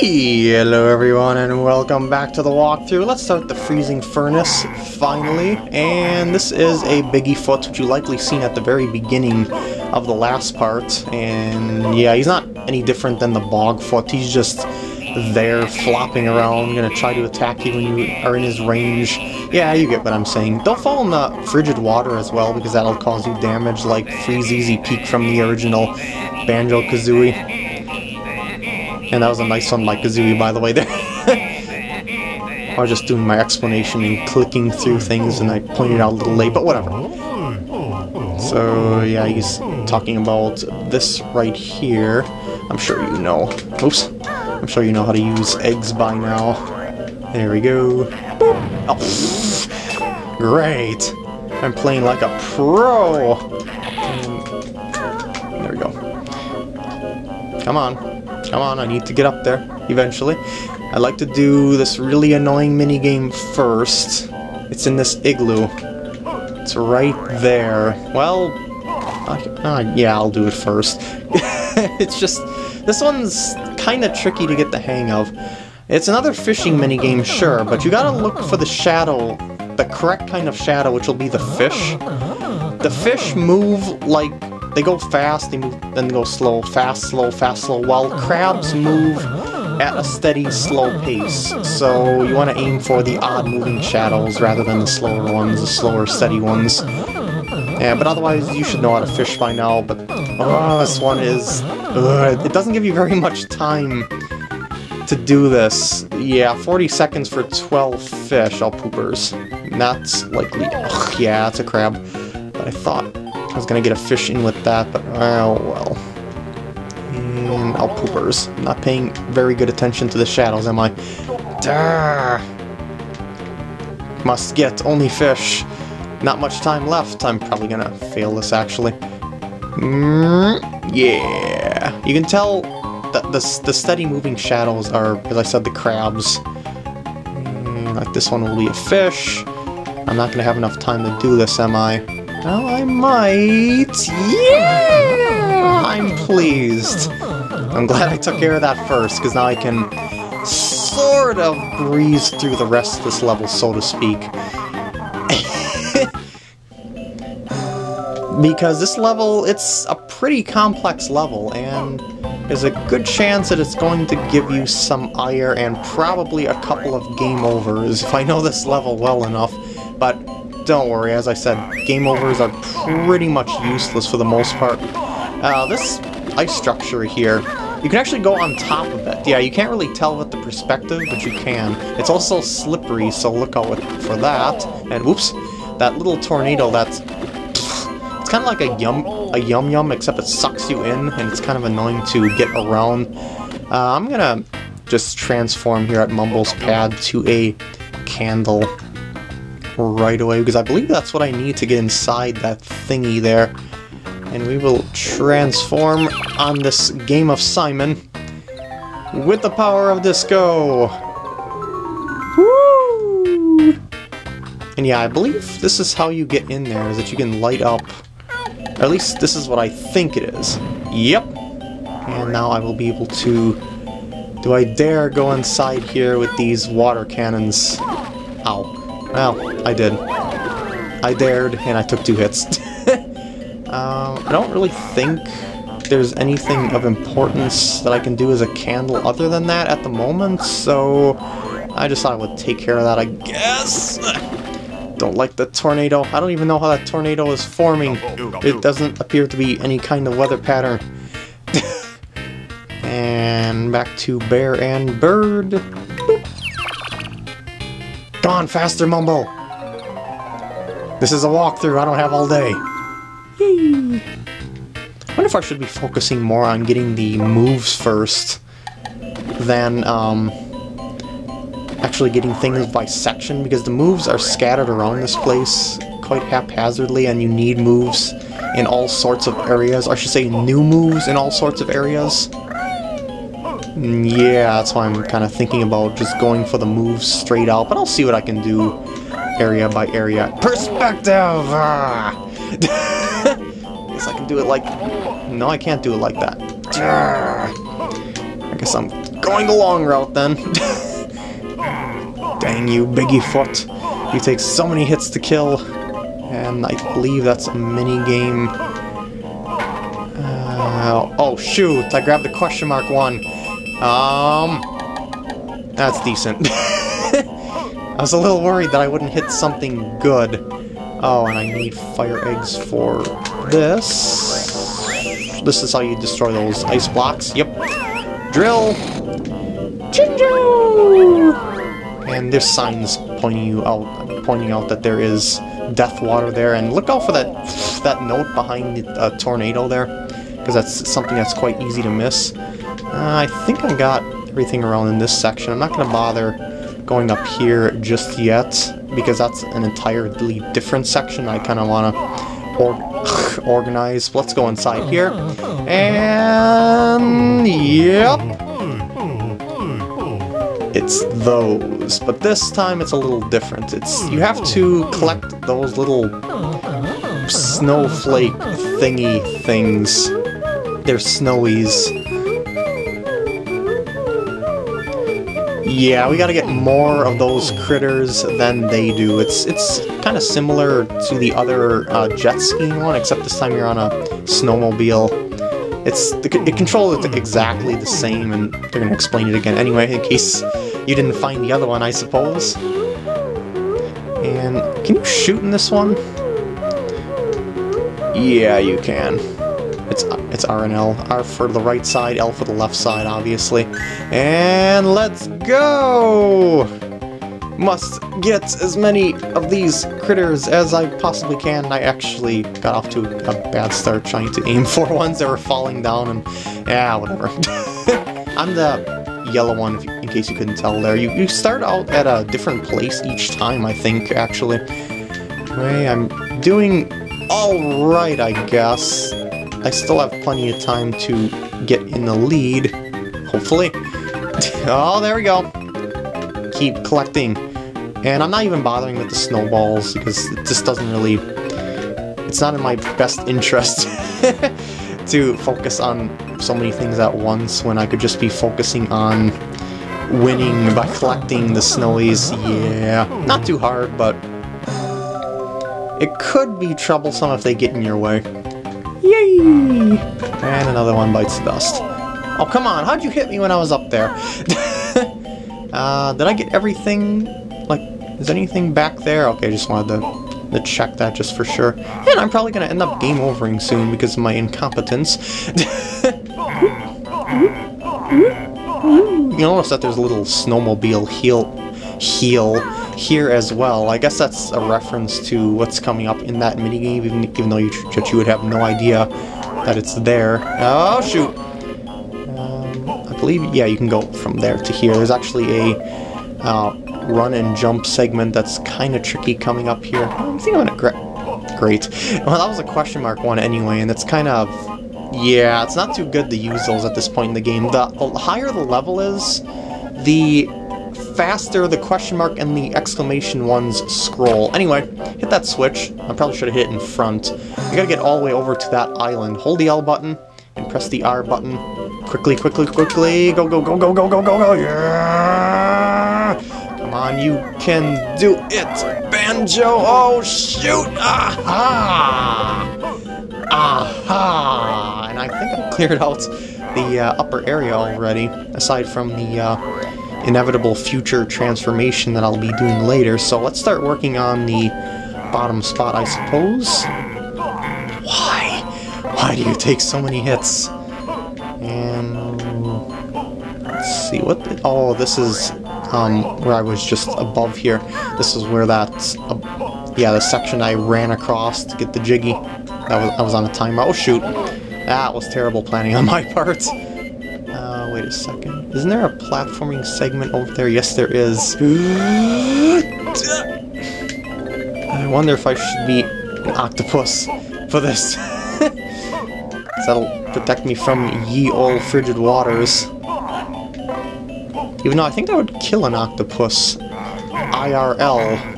Hello everyone and welcome back to the walkthrough. Let's start the Freezing Furnace, finally. And this is a Biggie Foot, which you likely seen at the very beginning of the last part. And yeah, he's not any different than the Bogfoot. He's just there flopping around, gonna try to attack you when you are in his range. Yeah, you get what I'm saying. Don't fall in the frigid water as well, because that'll cause you damage like Freezeezy Peak from the original Banjo-Kazooie. And that was a nice one by Kazooie, by the way, there. I was just doing my explanation and clicking through things, and I pointed out a little late, but whatever. So, yeah, he's talking about this right here. I'm sure you know. Oops. I'm sure you know how to use eggs by now. There we go. Oh, great. I'm playing like a pro. There we go. Come on. Come on, I need to get up there, eventually. I like to do this really annoying minigame first. It's in this igloo. It's right there. Well, uh, yeah, I'll do it first. it's just, this one's kind of tricky to get the hang of. It's another fishing minigame, sure, but you gotta look for the shadow, the correct kind of shadow, which will be the fish. The fish move like they go fast, they move, then they go slow, fast, slow, fast, slow, while oh. crabs move at a steady, slow pace. So you want to aim for the odd moving shadows rather than the slower ones, the slower, steady ones. Yeah, but otherwise you should know how to fish by now, but oh, this one is... Ugh, it doesn't give you very much time to do this. Yeah, 40 seconds for 12 fish, all poopers. That's likely... Ugh, yeah, it's a crab. But I thought I was gonna get a fish in with that, but oh well. And I'll poopers. not paying very good attention to the shadows, am I? Duh. Must get only fish. Not much time left. I'm probably gonna fail this, actually. Mm, yeah. You can tell that the, the steady moving shadows are, as I said, the crabs. Mm, like this one will be a fish. I'm not gonna have enough time to do this, am I? Well, I might. Yeah! I'm pleased. I'm glad I took care of that first, because now I can sort of breeze through the rest of this level, so to speak. because this level, it's a pretty complex level, and there's a good chance that it's going to give you some ire and probably a couple of game overs if I know this level well enough, but don't worry, as I said, game overs are pretty much useless for the most part. Uh, this ice structure here, you can actually go on top of it. Yeah, you can't really tell with the perspective, but you can. It's also slippery, so look out for that. And whoops, that little tornado that's... It's kind of like a yum a yum yum, except it sucks you in, and it's kind of annoying to get around. Uh, I'm gonna just transform here at Mumbo's pad to a candle right away, because I believe that's what I need to get inside that thingy there. And we will transform on this game of Simon with the power of disco! Woo! And yeah, I believe this is how you get in there, is that you can light up. At least this is what I think it is. Yep. And now I will be able to... Do I dare go inside here with these water cannons? Ow. Well, I did. I dared, and I took two hits. uh, I don't really think there's anything of importance that I can do as a candle other than that at the moment, so I just thought I would take care of that, I guess. Don't like the tornado. I don't even know how that tornado is forming. It doesn't appear to be any kind of weather pattern. and back to bear and bird. On, faster, Mumbo! This is a walkthrough, I don't have all day. Yay! I wonder if I should be focusing more on getting the moves first than um, actually getting things by section, because the moves are scattered around this place quite haphazardly, and you need moves in all sorts of areas. I should say new moves in all sorts of areas. Yeah, that's why I'm kind of thinking about just going for the moves straight out, but I'll see what I can do area by area. Perspective! Ah! Guess I can do it like... No, I can't do it like that. I guess I'm going the long route then. Dang you, Biggie Foot. You take so many hits to kill. And I believe that's a mini game. Uh, oh shoot, I grabbed the question mark one. Um, that's decent. I was a little worried that I wouldn't hit something good. Oh, and I need fire eggs for this. This is how you destroy those ice blocks. Yep. Drill! Jinjo! And there's signs pointing you out, pointing out that there is death water there. And look out for that that note behind the uh, tornado there, because that's something that's quite easy to miss. Uh, I think I got everything around in this section. I'm not going to bother going up here just yet, because that's an entirely different section I kind of want to or organize. Let's go inside here. And... Yep. It's those. But this time it's a little different. It's You have to collect those little snowflake thingy things. They're snowies. Yeah, we gotta get more of those critters than they do. It's it's kind of similar to the other uh, jet skiing one, except this time you're on a snowmobile. It's the, it controls exactly the same, and they're gonna explain it again anyway, in case you didn't find the other one, I suppose. And can you shoot in this one? Yeah, you can. It's it's R and L. R for the right side, L for the left side, obviously. And let's go! Must get as many of these critters as I possibly can. I actually got off to a bad start trying to aim for ones that were falling down and... Yeah, whatever. I'm the yellow one, in case you couldn't tell there. You, you start out at a different place each time, I think, actually. Anyway, I'm doing alright, I guess. I still have plenty of time to get in the lead, hopefully. oh, there we go. Keep collecting. And I'm not even bothering with the snowballs, because it just doesn't really... It's not in my best interest to focus on so many things at once when I could just be focusing on winning by collecting the snowies. Yeah, not too hard, but it could be troublesome if they get in your way. Yay! And another one bites the dust. Oh, come on, how'd you hit me when I was up there? uh, did I get everything? Like, is anything back there? Okay, I just wanted to, to check that just for sure. And I'm probably to end up game overing soon because of my incompetence. you notice that there's a little snowmobile heel, heel here as well. I guess that's a reference to what's coming up in that minigame, even, even though you, you would have no idea that it's there. Oh, shoot! Um, I believe, yeah, you can go from there to here. There's actually a uh, run and jump segment that's kind of tricky coming up here. I think I'm. Great. Well, that was a question mark one anyway, and it's kind of... Yeah, it's not too good to use those at this point in the game. The, the higher the level is, the faster the question mark and the exclamation ones scroll. Anyway, hit that switch. I probably should have hit it in front. You gotta get all the way over to that island. Hold the L button and press the R button. Quickly, quickly, quickly. Go, go, go, go, go, go, go, go. Yeah! Come on, you can do it. Banjo. Oh, shoot. Aha! Aha! And I think I cleared out the uh, upper area already, aside from the uh, inevitable future transformation that I'll be doing later, so let's start working on the bottom spot, I suppose. Why? Why do you take so many hits? And... Let's see, what the, Oh, this is um, where I was just above here. This is where that... Uh, yeah, the section I ran across to get the Jiggy. That was, I was on a timer. Oh, shoot. That was terrible planning on my part. Wait a second. Isn't there a platforming segment over there? Yes, there is. I wonder if I should be an octopus for this. that'll protect me from ye old frigid waters. Even though I think that would kill an octopus. IRL.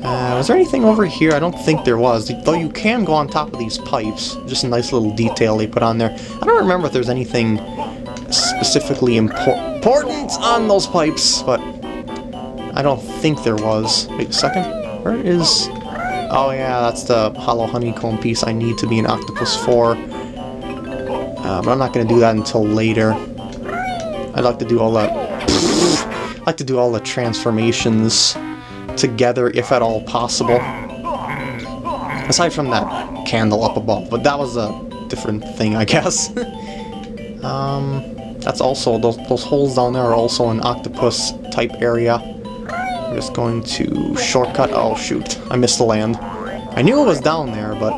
Uh, was there anything over here? I don't think there was. Though you can go on top of these pipes. Just a nice little detail they put on there. I don't remember if there's anything specifically impor important on those pipes, but I don't think there was. Wait a second. Where is... Oh yeah, that's the hollow honeycomb piece I need to be an octopus for. Uh, but I'm not going to do that until later. I'd like to do all that... I'd like to do all the transformations together, if at all possible. Aside from that candle up above, but that was a different thing, I guess. um, that's also, those, those holes down there are also an octopus type area. I'm just going to shortcut, oh shoot, I missed the land. I knew it was down there, but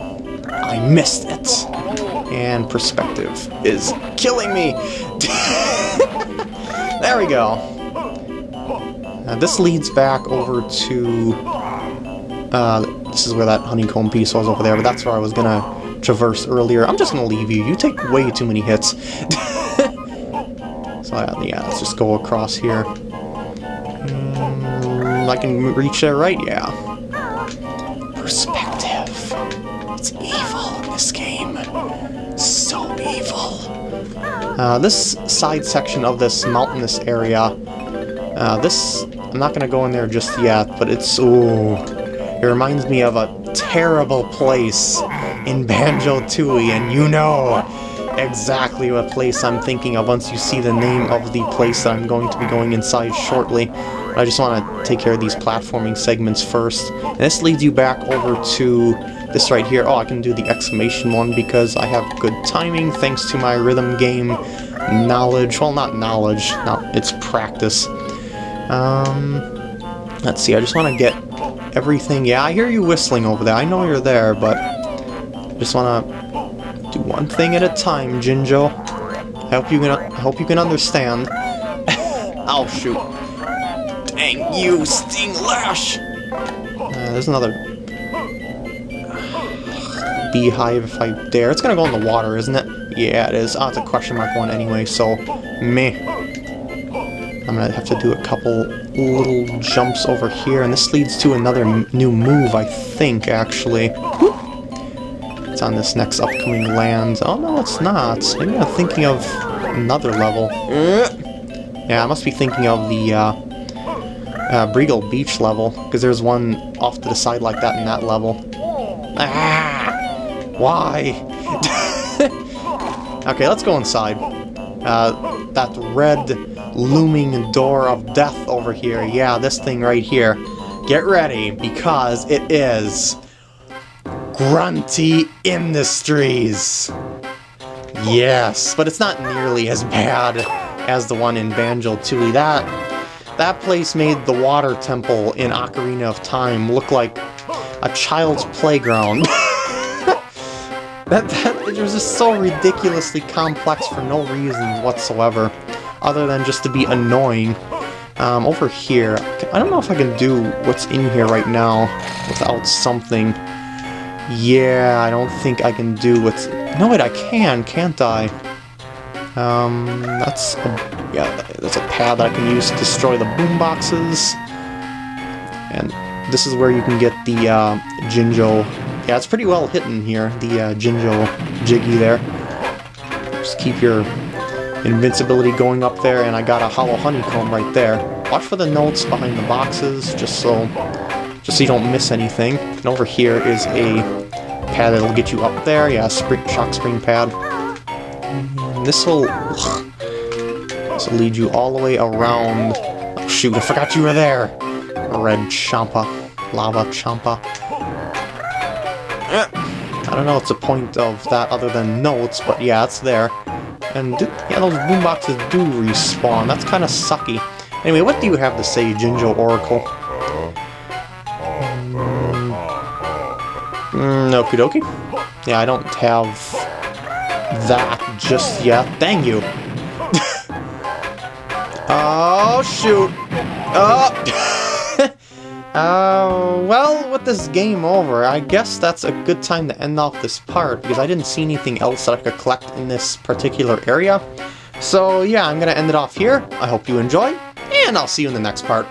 I missed it. And perspective is killing me. there we go. Now this leads back over to, uh, this is where that honeycomb piece was over there, but that's where I was gonna traverse earlier. I'm just gonna leave you. You take way too many hits. so yeah, let's just go across here. Mm, I can reach there, right? Yeah. Perspective. It's evil in this game. So evil. Uh, this side section of this mountainous area, uh, this, I'm not gonna go in there just yet, but it's, ooh, it reminds me of a terrible place in Banjo-Tooie, and you know exactly what place I'm thinking of once you see the name of the place that I'm going to be going inside shortly. I just want to take care of these platforming segments first. And this leads you back over to this right here. Oh, I can do the exclamation one because I have good timing thanks to my rhythm game knowledge. Well, not knowledge, no, it's practice. Um, let's see, I just want to get everything. Yeah, I hear you whistling over there. I know you're there, but I just want to do one thing at a time, Jinjo. I hope you can. I hope you can understand. oh shoot! Dang you, Sting Lash! Uh, there's another beehive if I dare. It's gonna go in the water, isn't it? Yeah, it is. Oh, it's a question mark one anyway, so meh. I'm gonna have to do a couple little jumps over here, and this leads to another new move, I think, actually. On this next upcoming land. Oh, no, it's not. Maybe I'm thinking of another level. Yeah, I must be thinking of the, uh, uh, Beach level, because there's one off to the side like that in that level. Ah! Why? okay, let's go inside. Uh, that red looming door of death over here. Yeah, this thing right here. Get ready, because it is Grunty Industries. Yes, but it's not nearly as bad as the one in Banjo-Tooie. That, that place made the water temple in Ocarina of Time look like a child's playground. that, that it was just so ridiculously complex for no reason whatsoever other than just to be annoying. Um, over here, I don't know if I can do what's in here right now without something. Yeah, I don't think I can do what's... No, wait, I can, can't I? Um, that's a, yeah, that's a pad that I can use to destroy the boomboxes. And this is where you can get the uh, Jinjo. Yeah, it's pretty well hidden here, the uh, Jinjo Jiggy there. Just keep your invincibility going up there, and I got a hollow honeycomb right there. Watch for the notes behind the boxes, just so just so you don't miss anything. And over here is a pad that'll get you up there. Yeah, spring, shock spring pad. This will this will lead you all the way around. Oh shoot! I forgot you were there. Red Champa, lava Champa. I don't know what's the point of that other than notes, but yeah, it's there. And yeah, those boomboxes do respawn. That's kind of sucky. Anyway, what do you have to say, Jinjo Oracle? Okie dokie. Yeah, I don't have that just yet. Dang you. oh, shoot. Oh. Uh, well, with this game over, I guess that's a good time to end off this part, because I didn't see anything else that I could collect in this particular area. So yeah, I'm gonna end it off here. I hope you enjoy, and I'll see you in the next part.